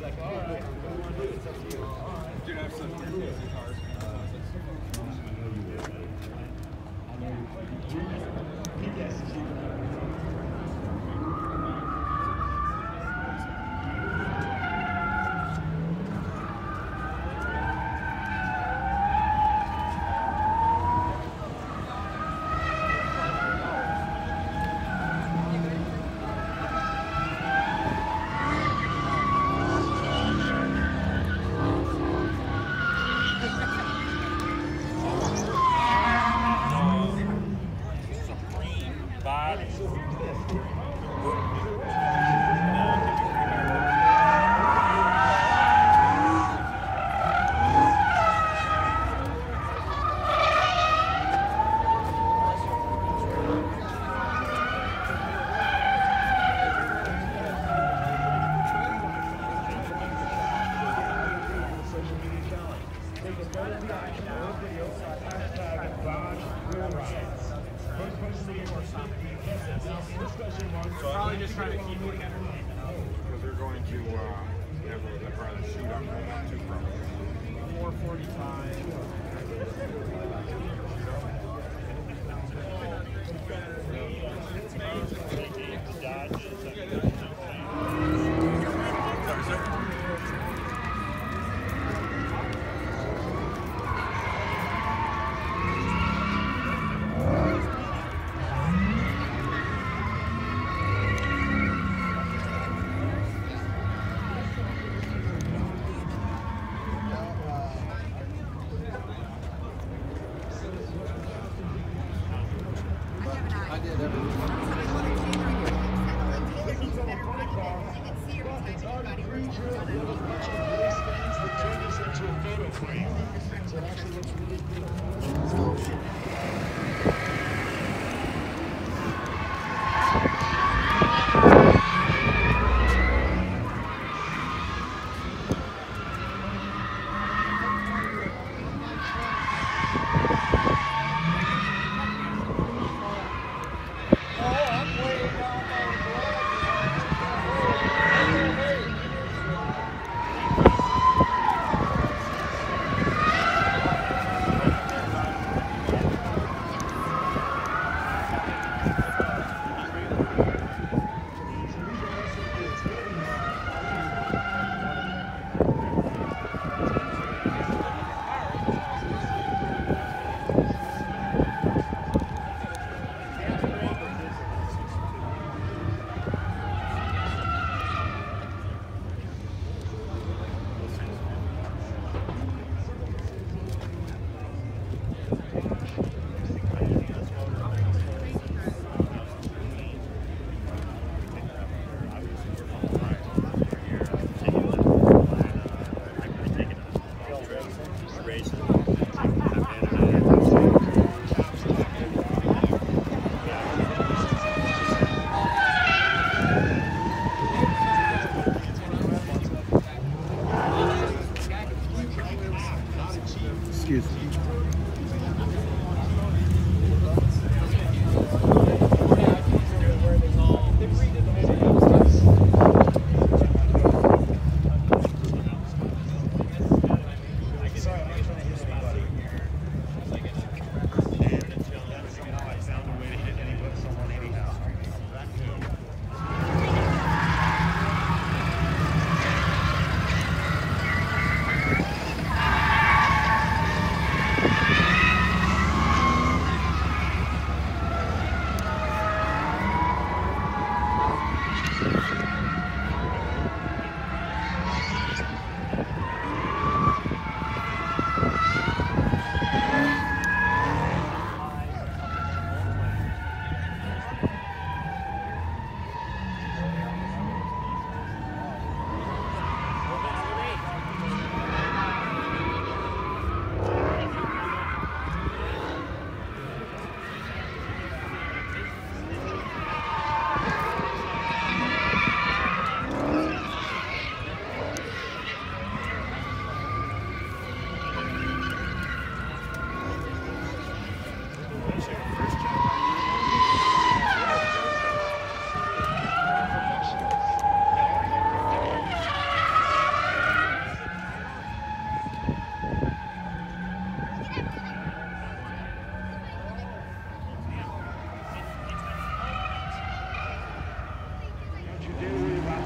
He's like, all right, what do want to do? It's up to Dude, I have such weird music cars. I know you would. I know you would. He you. body. Excuse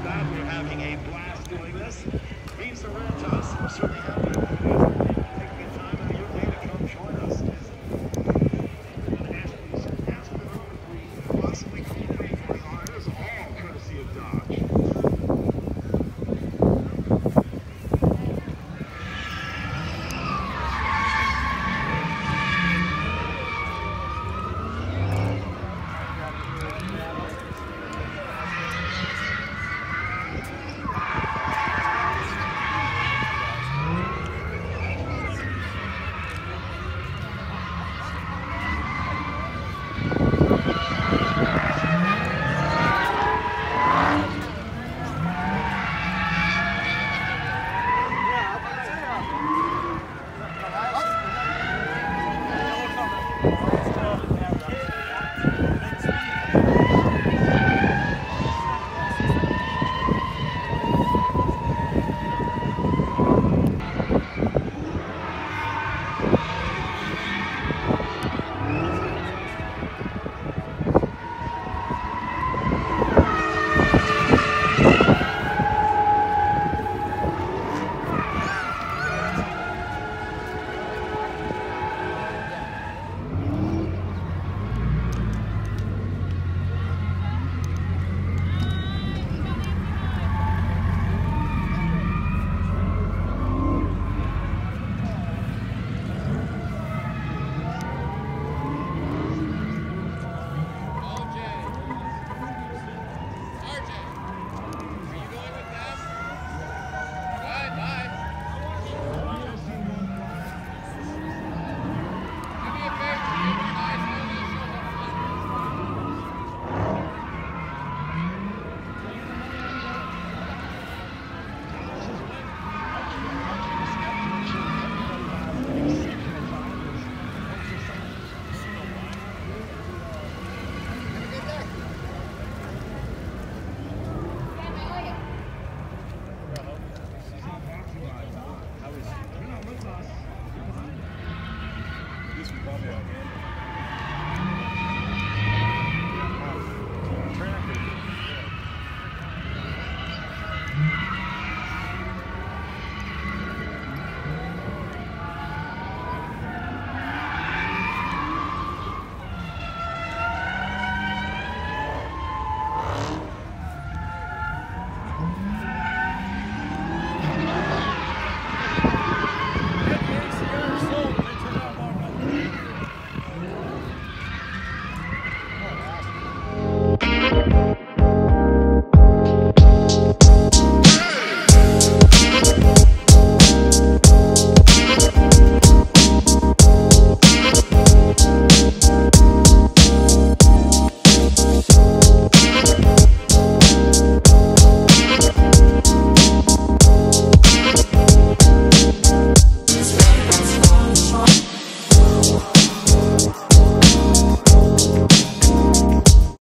that. We're having a blast doing this. Means the red to us. We're certainly happy. Oh.